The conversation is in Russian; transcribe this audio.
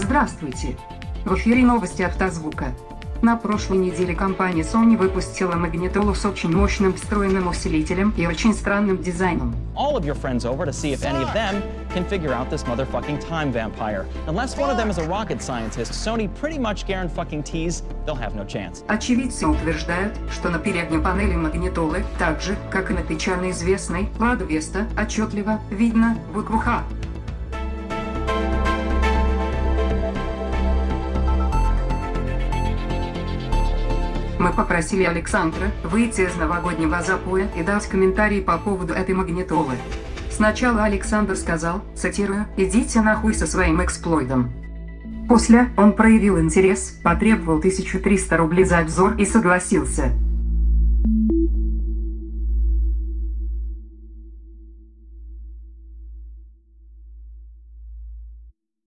Здравствуйте! В эфире новости автозвука. На прошлой неделе компания Sony выпустила магнитолу с очень мощным встроенным усилителем и очень странным дизайном. all of your friends over to see if any of them can figure out this motherfucking time vampire. Unless one of them is a rocket scientist, Sony pretty much guarantees they'll have no chance. Очевидцы утверждают, что на передней панели магнитолы, так же, как и на печально известной Lada Vesta, отчетливо видно букву «Х». Мы попросили Александра выйти из новогоднего запоя и дать комментарий по поводу этой магнитолы. Сначала Александр сказал, цитирую, «Идите нахуй со своим эксплойдом». После он проявил интерес, потребовал 1300 рублей за обзор и согласился.